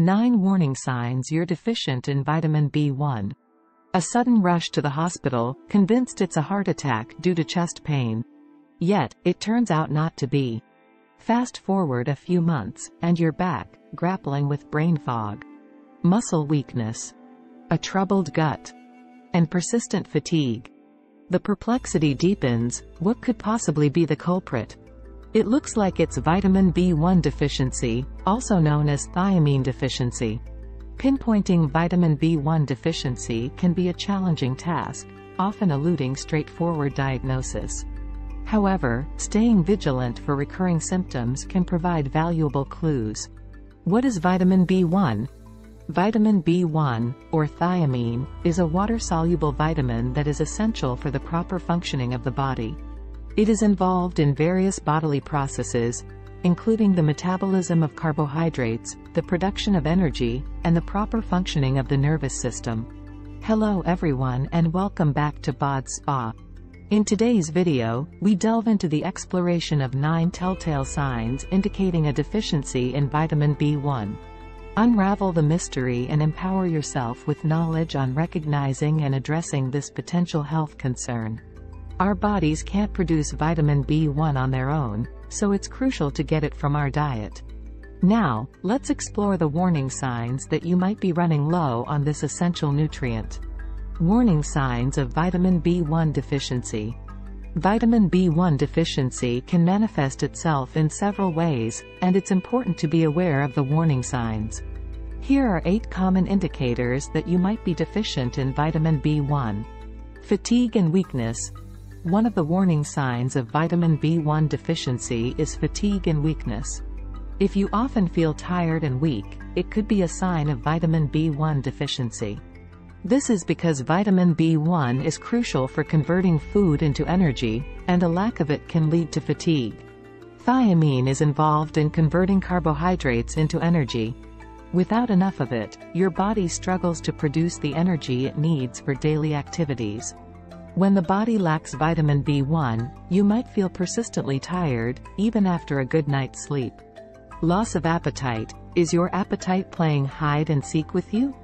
9 warning signs you're deficient in vitamin B1. A sudden rush to the hospital, convinced it's a heart attack due to chest pain. Yet, it turns out not to be. Fast forward a few months, and you're back, grappling with brain fog, muscle weakness, a troubled gut, and persistent fatigue. The perplexity deepens, what could possibly be the culprit? It looks like it's vitamin B1 deficiency, also known as thiamine deficiency. Pinpointing vitamin B1 deficiency can be a challenging task, often eluding straightforward diagnosis. However, staying vigilant for recurring symptoms can provide valuable clues. What is vitamin B1? Vitamin B1, or thiamine, is a water-soluble vitamin that is essential for the proper functioning of the body. It is involved in various bodily processes, including the metabolism of carbohydrates, the production of energy, and the proper functioning of the nervous system. Hello everyone and welcome back to Bodz Spa. In today's video, we delve into the exploration of 9 telltale signs indicating a deficiency in vitamin B1. Unravel the mystery and empower yourself with knowledge on recognizing and addressing this potential health concern. Our bodies can't produce vitamin B1 on their own, so it's crucial to get it from our diet. Now, let's explore the warning signs that you might be running low on this essential nutrient. Warning signs of vitamin B1 deficiency. Vitamin B1 deficiency can manifest itself in several ways, and it's important to be aware of the warning signs. Here are 8 common indicators that you might be deficient in vitamin B1. Fatigue and weakness, one of the warning signs of vitamin B1 deficiency is fatigue and weakness. If you often feel tired and weak, it could be a sign of vitamin B1 deficiency. This is because vitamin B1 is crucial for converting food into energy, and a lack of it can lead to fatigue. Thiamine is involved in converting carbohydrates into energy. Without enough of it, your body struggles to produce the energy it needs for daily activities. When the body lacks vitamin B1, you might feel persistently tired, even after a good night's sleep. Loss of appetite. Is your appetite playing hide and seek with you?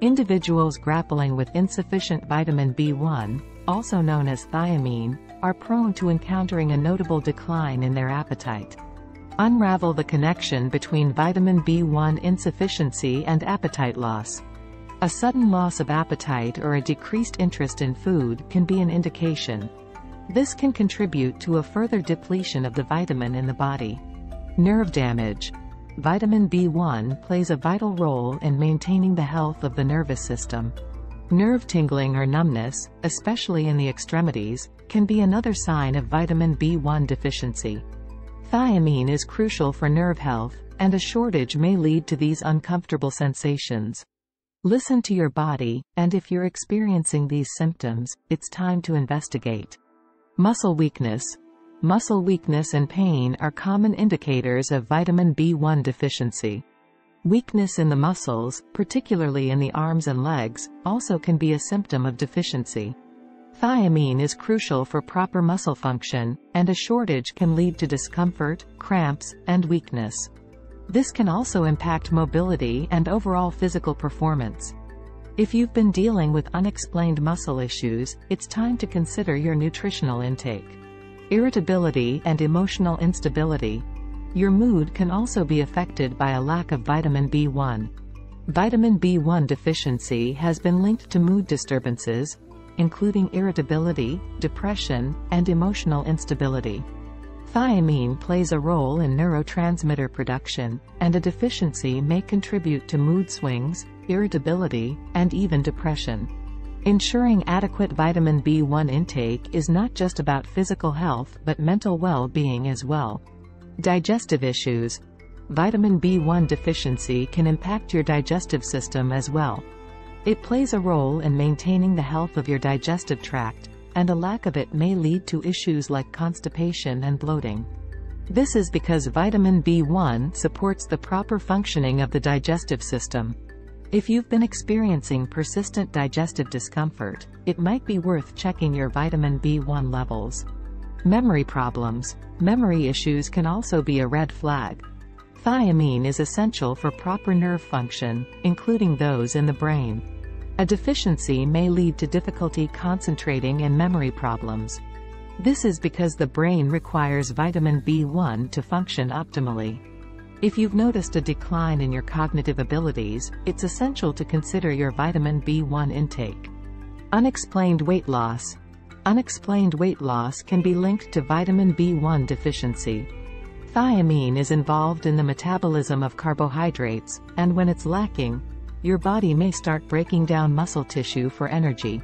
Individuals grappling with insufficient vitamin B1, also known as thiamine, are prone to encountering a notable decline in their appetite. Unravel the connection between vitamin B1 insufficiency and appetite loss. A sudden loss of appetite or a decreased interest in food can be an indication. This can contribute to a further depletion of the vitamin in the body. Nerve damage. Vitamin B1 plays a vital role in maintaining the health of the nervous system. Nerve tingling or numbness, especially in the extremities, can be another sign of vitamin B1 deficiency. Thiamine is crucial for nerve health, and a shortage may lead to these uncomfortable sensations. Listen to your body, and if you're experiencing these symptoms, it's time to investigate. Muscle weakness. Muscle weakness and pain are common indicators of vitamin B1 deficiency. Weakness in the muscles, particularly in the arms and legs, also can be a symptom of deficiency. Thiamine is crucial for proper muscle function, and a shortage can lead to discomfort, cramps, and weakness. This can also impact mobility and overall physical performance. If you've been dealing with unexplained muscle issues, it's time to consider your nutritional intake. Irritability and emotional instability. Your mood can also be affected by a lack of vitamin B1. Vitamin B1 deficiency has been linked to mood disturbances, including irritability, depression, and emotional instability. Thiamine plays a role in neurotransmitter production, and a deficiency may contribute to mood swings, irritability, and even depression. Ensuring adequate vitamin B1 intake is not just about physical health but mental well-being as well. Digestive issues. Vitamin B1 deficiency can impact your digestive system as well. It plays a role in maintaining the health of your digestive tract, and a lack of it may lead to issues like constipation and bloating. This is because vitamin B1 supports the proper functioning of the digestive system. If you've been experiencing persistent digestive discomfort, it might be worth checking your vitamin B1 levels. Memory problems. Memory issues can also be a red flag. Thiamine is essential for proper nerve function, including those in the brain. A deficiency may lead to difficulty concentrating and memory problems. This is because the brain requires vitamin B1 to function optimally. If you've noticed a decline in your cognitive abilities, it's essential to consider your vitamin B1 intake. Unexplained weight loss. Unexplained weight loss can be linked to vitamin B1 deficiency. Thiamine is involved in the metabolism of carbohydrates, and when it's lacking, your body may start breaking down muscle tissue for energy.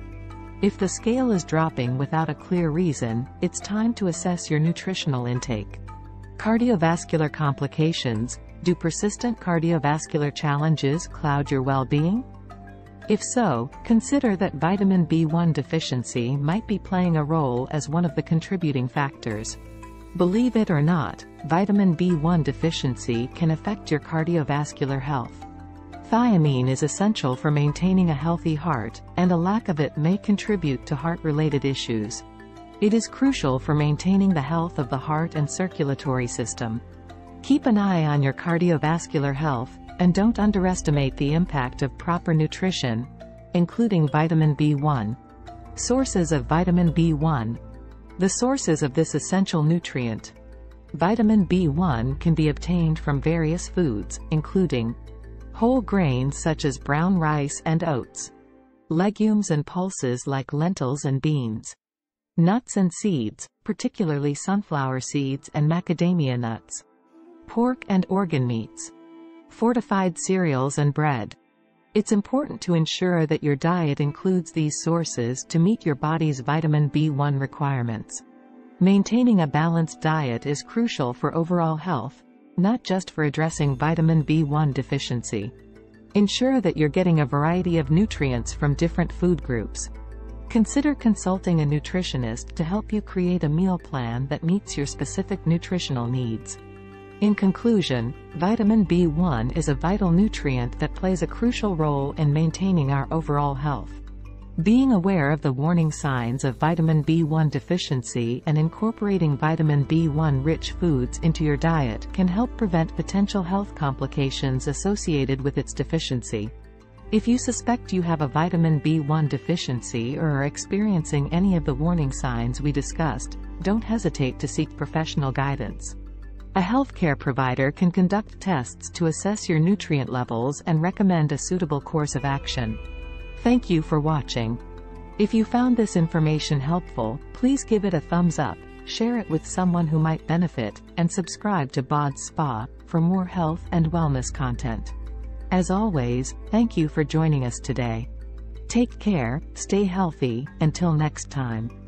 If the scale is dropping without a clear reason, it's time to assess your nutritional intake. Cardiovascular complications. Do persistent cardiovascular challenges cloud your well-being? If so, consider that vitamin B1 deficiency might be playing a role as one of the contributing factors. Believe it or not, vitamin B1 deficiency can affect your cardiovascular health. Thiamine is essential for maintaining a healthy heart, and a lack of it may contribute to heart-related issues. It is crucial for maintaining the health of the heart and circulatory system. Keep an eye on your cardiovascular health, and don't underestimate the impact of proper nutrition, including vitamin B1. Sources of vitamin B1. The sources of this essential nutrient. Vitamin B1 can be obtained from various foods, including Whole grains such as brown rice and oats. Legumes and pulses like lentils and beans. Nuts and seeds, particularly sunflower seeds and macadamia nuts. Pork and organ meats. Fortified cereals and bread. It's important to ensure that your diet includes these sources to meet your body's vitamin B1 requirements. Maintaining a balanced diet is crucial for overall health, not just for addressing vitamin B1 deficiency. Ensure that you're getting a variety of nutrients from different food groups. Consider consulting a nutritionist to help you create a meal plan that meets your specific nutritional needs. In conclusion, vitamin B1 is a vital nutrient that plays a crucial role in maintaining our overall health. Being aware of the warning signs of vitamin B1 deficiency and incorporating vitamin B1-rich foods into your diet can help prevent potential health complications associated with its deficiency. If you suspect you have a vitamin B1 deficiency or are experiencing any of the warning signs we discussed, don't hesitate to seek professional guidance. A healthcare provider can conduct tests to assess your nutrient levels and recommend a suitable course of action. Thank you for watching. If you found this information helpful, please give it a thumbs up, share it with someone who might benefit, and subscribe to Bodz Spa for more health and wellness content. As always, thank you for joining us today. Take care, stay healthy, until next time.